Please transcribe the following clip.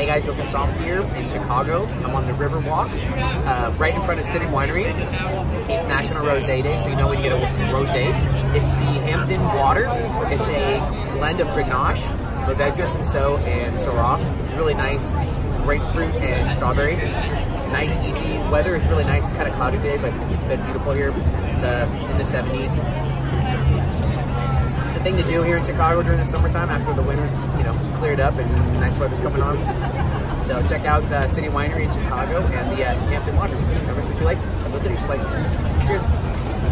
Hey guys, Joe Consol here in Chicago. I'm on the Riverwalk, uh, right in front of City Winery. It's National Rosé Day, so you know when you get a rosé. It's the Hampton Water. It's a blend of Grenache, Mourvedre Cinsault, and Syrah. Really nice grapefruit and strawberry. Nice, easy. Weather is really nice. It's kind of cloudy today, but it's been beautiful here. It's uh, in the 70s It's the thing to do here in Chicago during the summertime after the winter's, you know, cleared up and nice weather's coming on. So check out the City Winery in Chicago and the uh, Hampton what you like, what you like. Cheers.